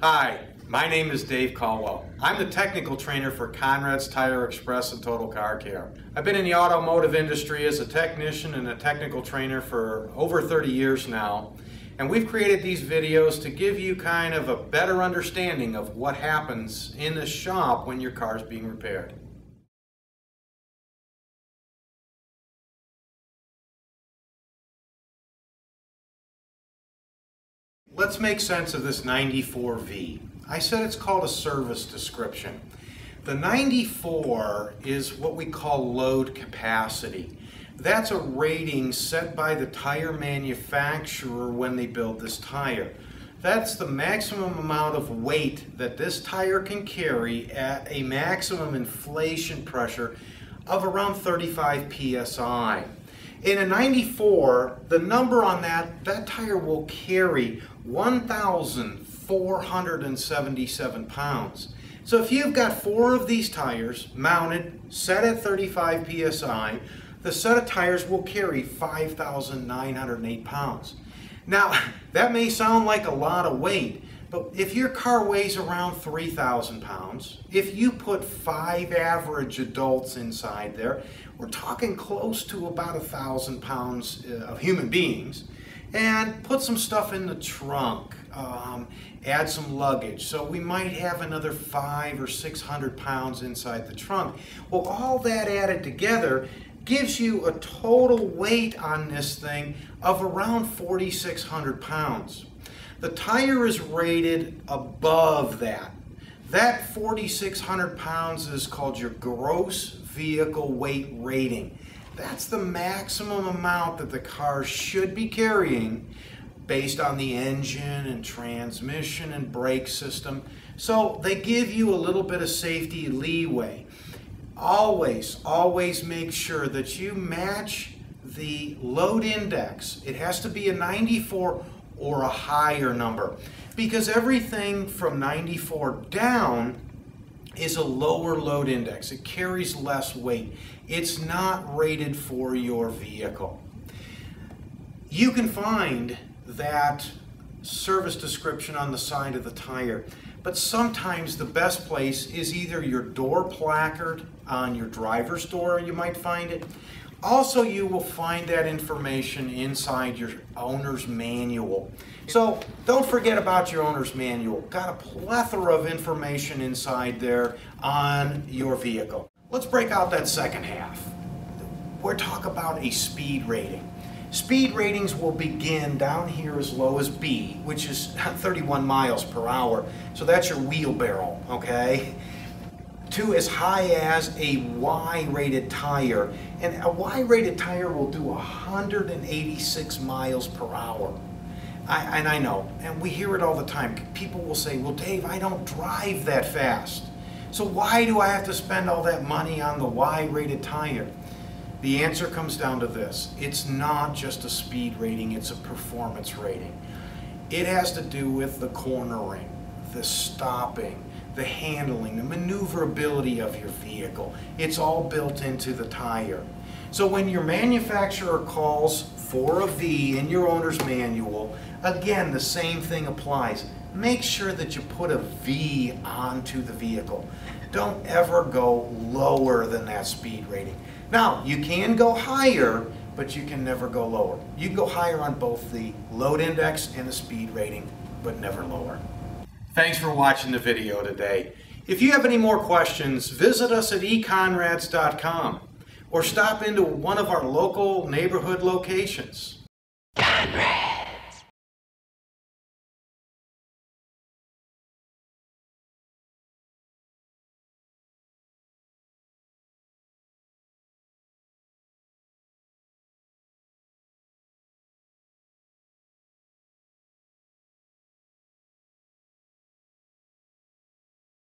Hi, my name is Dave Caldwell. I'm the technical trainer for Conrad's Tire Express and Total Car Care. I've been in the automotive industry as a technician and a technical trainer for over 30 years now. And we've created these videos to give you kind of a better understanding of what happens in the shop when your car is being repaired. Let's make sense of this 94V. I said it's called a service description. The 94 is what we call load capacity. That's a rating set by the tire manufacturer when they build this tire. That's the maximum amount of weight that this tire can carry at a maximum inflation pressure of around 35 psi. In a 94, the number on that, that tire will carry 1,477 pounds. So if you've got four of these tires mounted, set at 35 psi, the set of tires will carry 5,908 pounds. Now, that may sound like a lot of weight, but if your car weighs around 3,000 pounds, if you put five average adults inside there, we're talking close to about a thousand pounds uh, of human beings, and put some stuff in the trunk, um, add some luggage. So we might have another five or 600 pounds inside the trunk. Well, all that added together gives you a total weight on this thing of around 4,600 pounds. The tire is rated above that. That 4,600 pounds is called your gross vehicle weight rating. That's the maximum amount that the car should be carrying based on the engine and transmission and brake system. So they give you a little bit of safety leeway. Always, always make sure that you match the load index. It has to be a 94 or a higher number because everything from 94 down is a lower load index. It carries less weight. It's not rated for your vehicle. You can find that service description on the side of the tire, but sometimes the best place is either your door placard on your driver's door, you might find it, also, you will find that information inside your owner's manual. So don't forget about your owner's manual. Got a plethora of information inside there on your vehicle. Let's break out that second half. We're talking about a speed rating. Speed ratings will begin down here as low as B, which is 31 miles per hour. So that's your wheelbarrow, okay? to as high as a Y-rated tire. And a Y-rated tire will do 186 miles per hour. I, and I know, and we hear it all the time. People will say, well, Dave, I don't drive that fast. So why do I have to spend all that money on the Y-rated tire? The answer comes down to this. It's not just a speed rating, it's a performance rating. It has to do with the cornering, the stopping, the handling, the maneuverability of your vehicle. It's all built into the tire. So when your manufacturer calls for a V in your owner's manual, again, the same thing applies. Make sure that you put a V onto the vehicle. Don't ever go lower than that speed rating. Now, you can go higher, but you can never go lower. You can go higher on both the load index and the speed rating, but never lower. Thanks for watching the video today. If you have any more questions, visit us at econrads.com or stop into one of our local neighborhood locations. Conrad.